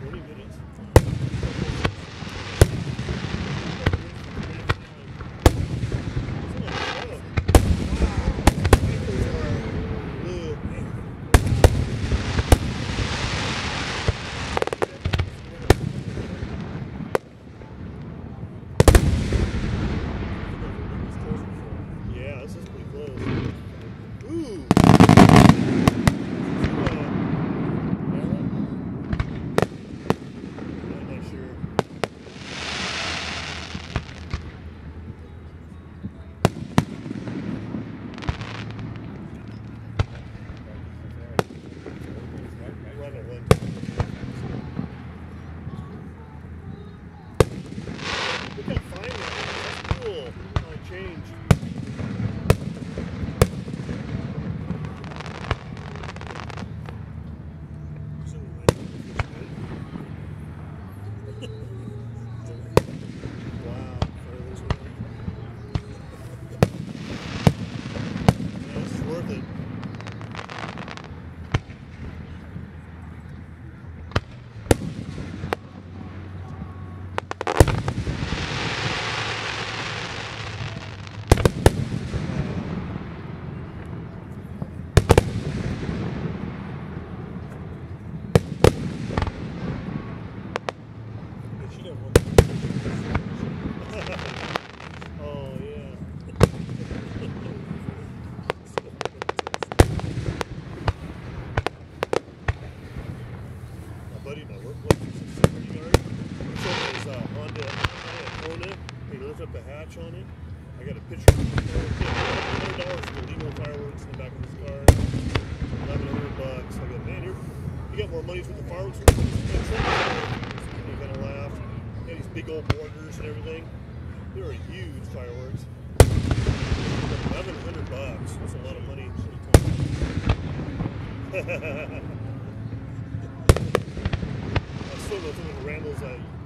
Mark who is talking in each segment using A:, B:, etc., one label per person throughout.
A: very, very buddy, my work was yard. Looks like his uh, Honda Kona, and you up the hatch on it. I got a picture of him. $100 for illegal fireworks in the back of his car. 1100 bucks. I go, man, you you got more money for the fireworks. And he kind of laughed. He had these big old borders and everything. They were huge fireworks. 1100 bucks. That's a lot of money. I still go through the Randall's uh,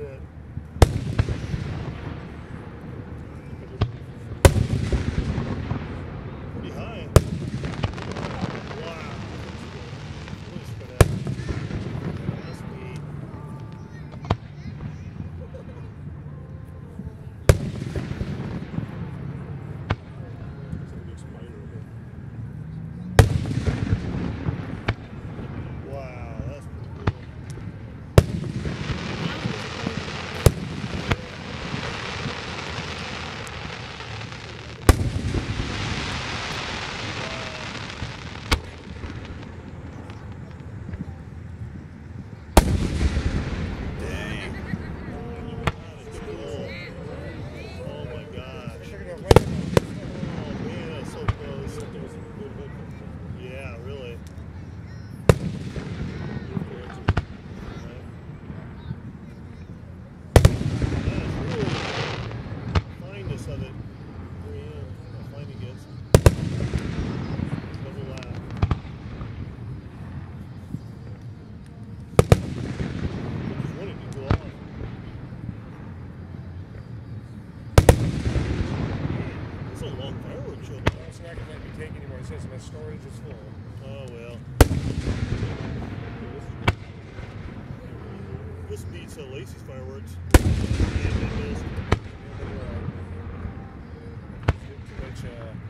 A: it. Pretty high. Wow. Really spread out. That's neat.
B: It's a big spider over there.
A: Wow, that's pretty cool. That's cool. Oh my gosh. Oh man, that's so close. Yeah, really. Fineness of it. Here he is. How fine he gets. Double laugh. Just wanted to go off. It's a long fireworks show. It's
C: not gonna let me take anymore. It says my storage is full.
A: Oh well. This beats uh, Lacey's fireworks. Yeah, it is.
C: Too much, uh,